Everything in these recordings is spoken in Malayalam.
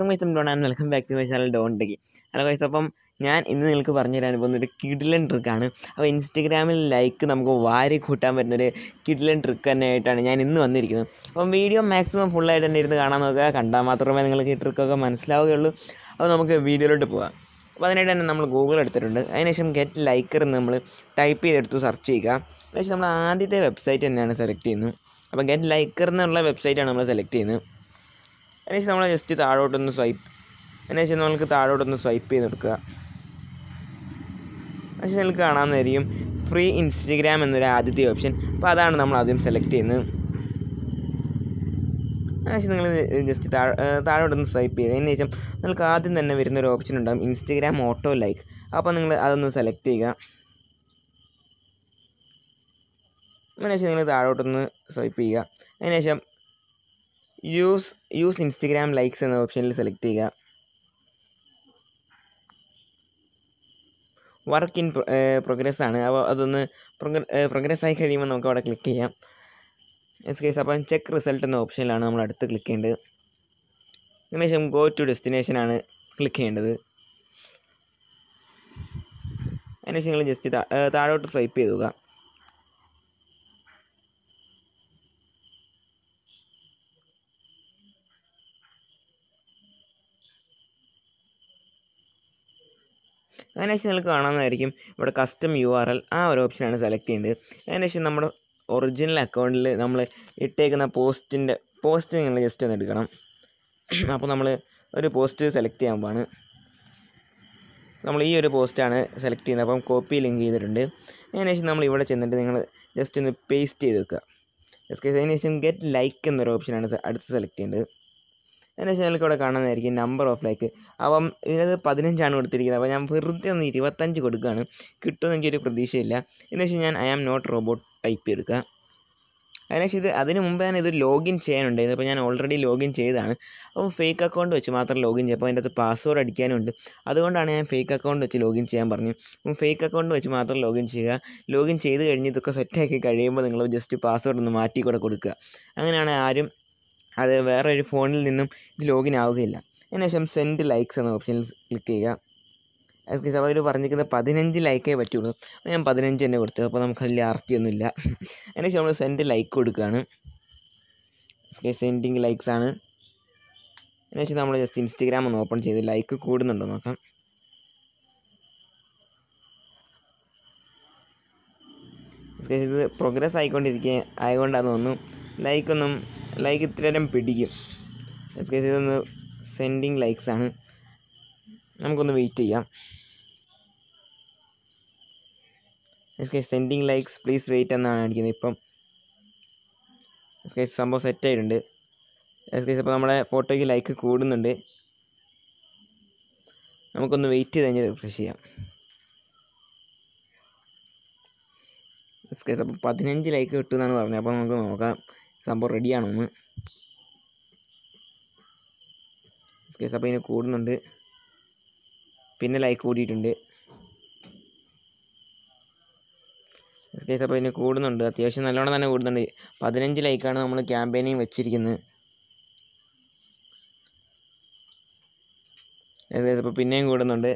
അസ്സമയത്തും Don and welcome back to my channel Don Techy hello guys അപ്പം ഞാൻ ഇന്ന് നിങ്ങൾക്ക് പറഞ്ഞു തരാൻ പോകുന്ന ഒരു കിഡിലൻ ട്രിക്കാണ് അപ്പോൾ ഇൻസ്റ്റഗ്രാമിൽ ലൈക്ക് നമുക്ക് വാരി കൂട്ടാൻ പറ്റുന്നൊരു കിഡിലൻ ട്രിക്ക് തന്നെ ആയിട്ടാണ് ഞാൻ ഇന്ന് വന്നിരിക്കുന്നത്. അപ്പം വീഡിയോ മാക്സിമം ഫുള്ളായിട്ട് തന്നെ ഇരുന്ന് കാണാൻ നോക്കുക. കണ്ടാൽ മാത്രമേ നിങ്ങൾക്ക് ഈ ട്രിക്കൊക്കെ മനസ്സിലാവുകയുള്ളൂ. അപ്പോൾ നമുക്ക് വീഡിയോയിലോട്ട് പോകാം അപ്പോൾ അതിനായിട്ട് തന്നെ നമ്മൾ ഗൂഗിൾ എടുത്തിട്ടുണ്ട്. അതിനുശേഷം ഗെറ്റ് ലൈക്കർ എന്ന് നമ്മൾ ടൈപ്പ് ചെയ്തെടുത്ത് സെർച്ച് ചെയ്യുക. അതിനുശേഷം നമ്മൾ ആദ്യത്തെ വെബ്സൈറ്റ് തന്നെയാണ് സെലക്ട് ചെയ്യുന്നത്. അപ്പോൾ ഗെറ്റ് ലൈക്കർ എന്നുള്ള വെബ്സൈറ്റാണ് നമ്മൾ സെലക്ട് ചെയ്യുന്നത്. അതിനുശേഷം നമ്മൾ ജസ്റ്റ് താഴോട്ടൊന്ന് സ്വൈപ്പ് അതിനുശേഷം നമുക്ക് താഴോട്ടൊന്ന് സ്വൈപ്പ് ചെയ്ത് കൊടുക്കുക. അതിനുശേഷം നിങ്ങൾക്ക് കാണാമെന്നായിരിക്കും ഫ്രീ ഇൻസ്റ്റഗ്രാം എന്നൊരു ആദ്യത്തെ ഓപ്ഷൻ അപ്പോൾ അതാണ് നമ്മൾ ആദ്യം സെലക്ട് ചെയ്യുന്നത്. അതിനുശേഷം നിങ്ങൾ ജസ്റ്റ് താഴെ താഴോട്ടൊന്ന് സ്വൈപ്പ് ചെയ്ത് അതിന് ശേഷം നിങ്ങൾക്ക് ആദ്യം തന്നെ വരുന്ന ഒരു ഓപ്ഷൻ ഉണ്ടാകും ഇൻസ്റ്റഗ്രാം ഓട്ടോ ലൈക്ക് അപ്പോൾ നിങ്ങൾ അതൊന്ന് സെലക്ട് ചെയ്യുക. അതിനുശേഷം നിങ്ങൾ താഴോട്ടൊന്ന് സ്വൈപ്പ് ചെയ്യുക. അതിനുശേഷം യൂസ് യൂസ് ഇൻസ്റ്റഗ്രാം ലൈക്സ് എന്ന ഓപ്ഷനിൽ സെലക്ട് ചെയ്യുക. വർക്ക് ഇൻ പ്രോഗ്രസ് ആണ്. അപ്പോൾ അതൊന്ന് പ്രോഗ്രസ് ആയി കഴിയുമ്പോൾ നമുക്ക് അവിടെ ക്ലിക്ക് ചെയ്യാം. എസ് കേസ് അപ്പം ചെക്ക് റിസൾട്ട് എന്ന ഓപ്ഷനിലാണ് നമ്മൾ അടുത്ത് ക്ലിക്ക് ചെയ്യേണ്ടത്. അതിനുശേഷം ഗോ ടു ഡെസ്റ്റിനേഷൻ ആണ് ക്ലിക്ക് ചെയ്യേണ്ടത്. അതിനുശേഷം നിങ്ങൾ ജസ്റ്റ് താഴോട്ട് സ്വൈപ്പ് ചെയ്തുക അതിനുശേഷം നിങ്ങൾക്ക് കാണാവുന്നതായിരിക്കും. ഇവിടെ കസ്റ്റം യു ആർ എൽ ആ ഒരു ഓപ്ഷനാണ് സെലക്ട് ചെയ്യേണ്ടത്. അതിനുശേഷം നമ്മുടെ ഒറിജിനൽ അക്കൗണ്ടിൽ നമ്മൾ ഇട്ടേക്കുന്ന പോസ്റ്റിന്റെ പോസ്റ്റ് നിങ്ങൾ ജസ്റ്റ് ഒന്ന് എടുക്കണം. അപ്പോൾ നമ്മൾ ഒരു പോസ്റ്റ് സെലക്ട് ചെയ്യാൻ പോവാണ്. നമ്മൾ ഈ ഒരു പോസ്റ്റാണ് സെലക്ട് ചെയ്യുന്നത്. അപ്പം കോപ്പി ലിങ്ക് ചെയ്തിട്ടുണ്ട്. അതിനുശേഷം നമ്മൾ ഇവിടെ ചെന്നിട്ട് നിങ്ങൾ ജസ്റ്റ് ഒന്ന് പേസ്റ്റ് ചെയ്ത് വെക്കുക. അതിനുശേഷം ഗെറ്റ് ലൈക്ക് എന്നൊരു ഓപ്ഷനാണ് അടുത്ത് സെലക്ട് ചെയ്യേണ്ടത്. അതിനുശേഷം ചാനലിൽ കൂടെ കാണുന്നതായിരിക്കും നമ്പർ ഓഫ് ലൈക്ക് അപ്പം ഇതിനകത്ത് പതിനഞ്ചാണ് കൊടുത്തിരിക്കുന്നത്. അപ്പോൾ ഞാൻ വെറുതെ ഒന്ന് ഇരുപത്തഞ്ച് കൊടുക്കുകയാണ്. കിട്ടുമെന്ന് എനിക്കൊരു പ്രതീക്ഷയില്ല. എന്ന് വെച്ചാൽ ഞാൻ I am not robot type ചെയ്തെടുക്കുക അതിനുശേഷം ഇത് അതിന് മുമ്പ് ഞാൻ ഇത് ലോഗിൻ ചെയ്യാനുണ്ടായിരുന്നു. അപ്പോൾ ഞാൻ ഓൾറെഡി ലോഗിൻ ചെയ്തതാണ്. അപ്പോൾ ഫേക്ക് അക്കൗണ്ട് വെച്ച് മാത്രം ലോഗിൻ ചെയ്യും. അപ്പോൾ അതിന്റെ അകത്ത് പാസ്വേഡ് അടിക്കാനുണ്ട്. അതുകൊണ്ടാണ് ഞാൻ ഫേക്ക് അക്കൗണ്ട് വെച്ച് ലോഗിൻ ചെയ്യാൻ പറഞ്ഞു അപ്പം ഫേക്ക് അക്കൗണ്ട് വെച്ച് മാത്രം ലോഗിൻ ചെയ്യുക. ലോഗിൻ ചെയ്ത് കഴിഞ്ഞ് ഇതൊക്കെ സെറ്റാക്കി കഴിയുമ്പോൾ നിങ്ങൾ ജസ്റ്റ് പാസ്വേഡ് ഒന്ന് മാറ്റി കൂടെ കൊടുക്കുക. അങ്ങനെയാണ് ആരും അത് വേറെ ഒരു ഫോണിൽ നിന്നും ഇത് ലോഗിൻ ആവുകയില്ല. അതിനുശേഷം സെൻഡ് ലൈക്സ് എന്ന ഓപ്ഷനിൽ ക്ലിക്ക് ചെയ്യുക. എസ് അവർ പറഞ്ഞിരിക്കുന്നത് പതിനഞ്ച് ലൈക്കേ പറ്റുള്ളൂ. അപ്പോൾ ഞാൻ പതിനഞ്ച് തന്നെ കൊടുത്തു. അപ്പോൾ നമുക്ക് അതിൽ ആർത്തിയൊന്നുമില്ല അതിനുശേഷം നമ്മൾ സെൻഡ് ലൈക്ക് കൊടുക്കുകയാണ്. സെൻഡിങ് ലൈക്സ് ആണ്. അതിനുശേഷം നമ്മൾ ജസ്റ്റ് ഇൻസ്റ്റഗ്രാം ഒന്ന് ഓപ്പൺ ചെയ്ത് ലൈക്ക് കൂടുന്നുണ്ടോ നോക്കാം. ഇത് പ്രോഗ്രസ് ആയിക്കൊണ്ടിരിക്കുക ആയതുകൊണ്ടാണെന്ന് തോന്നുന്നു. ലൈക്കൊന്നും ലൈക്ക് ഇത്രയും പിടിക്കും. ഇതൊന്ന് സെൻഡിങ് ലൈക്സ് ആണ്. നമുക്കൊന്ന് വെയിറ്റ് ചെയ്യാം. സെൻഡിങ് ലൈക്സ് പ്ലീസ് വെയിറ്റ് എന്നാണ് കാണിക്കുന്നത് ഇപ്പം എസ് സംഭവം സെറ്റ് ആയിട്ടുണ്ട്. എസ് കേസ് ഇപ്പോൾ നമ്മുടെ ഫോട്ടോയ്ക്ക് ലൈക്ക് കൂടുന്നുണ്ട്. നമുക്കൊന്ന് വെയിറ്റ് ചെയ്ത് കഴിഞ്ഞ് റിഫ്രഷ് ചെയ്യാം. എസ് കേസ് അപ്പോൾ പതിനഞ്ച് ലൈക്ക് കിട്ടുമെന്നാണ് പറഞ്ഞത്. അപ്പോൾ നമുക്ക് നോക്കാം. സംഭവം റെഡിയാണോ എന്ന് കേസ് അപ്പോൾ ഇതിന് കൂടുന്നുണ്ട്. പിന്നെ ലൈക്ക് കൂടിയിട്ടുണ്ട്. കേസ് അപ്പോൾ ഇതിന് കൂടുന്നുണ്ട്. അത്യാവശ്യം നല്ലോണം തന്നെ കൂടുന്നുണ്ട്. പതിനഞ്ച് ലൈക്കാണ് നമ്മൾ ക്യാമ്പയിനിങ് വെച്ചിരിക്കുന്നത്. അപ്പോൾ പിന്നെയും കൂടുന്നുണ്ട്.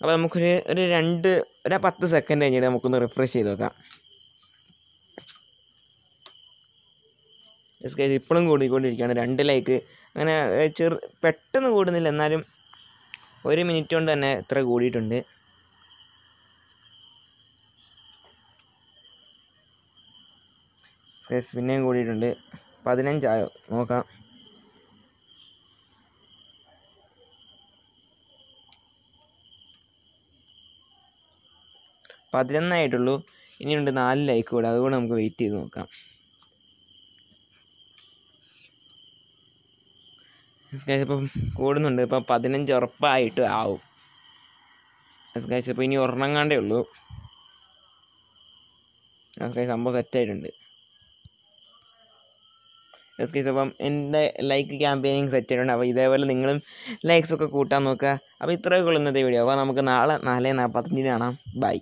അപ്പോൾ നമുക്കൊരു ഒരു രണ്ട് ഒരു പത്ത് സെക്കൻഡ് കഴിഞ്ഞിട്ട് നമുക്കൊന്ന് റിഫ്രഷ് ചെയ്ത് നോക്കാം. എസ് കെ ഇപ്പോഴും കൂടിക്കൊണ്ടിരിക്കുകയാണ്. രണ്ട് ലൈക്ക് അങ്ങനെ ചെറു പെട്ടെന്ന് കൂടുന്നില്ല. എന്നാലും ഒരു മിനിറ്റ് കൊണ്ട് തന്നെ ഇത്ര കൂടിയിട്ടുണ്ട്. പിന്നെയും കൂടിയിട്ടുണ്ട്. പതിനഞ്ചായോ? നോക്കാം. പതിനൊന്നായിട്ടുള്ളൂ. ഇനിയുണ്ട് നാല് ലൈക്ക് കൂടെ. അതുകൊണ്ട് നമുക്ക് വെയിറ്റ് ചെയ്ത് നോക്കാം. ഗൈസ് ഇപ്പം കൂടുന്നുണ്ട്. ഇപ്പം പതിനഞ്ച് ഉറപ്പായിട്ട് ആവും. ഗൈസ് ഇപ്പോൾ ഇനി ഉറങ്ങാണ്ടേ ഉള്ളൂ. ഗൈസ് സംഭവം സെറ്റായിട്ടുണ്ട് എസ് കേസ് അപ്പം എന്റെ ലൈക്ക് ക്യാമ്പയിനിങ് സെറ്റ് ആയിട്ടുണ്ട്. അപ്പോൾ ഇതേപോലെ നിങ്ങളും ലൈക്സ് ഒക്കെ കൂട്ടാൻ നോക്കുക. അപ്പോൾ ഇത്രയൊക്കെ ഉള്ളൂ ഇന്നത്തെ വീഡിയോ അപ്പോൾ നമുക്ക് നാളെ നാല് നാൽപ്പത്തഞ്ചിന് കാണാം. ബൈ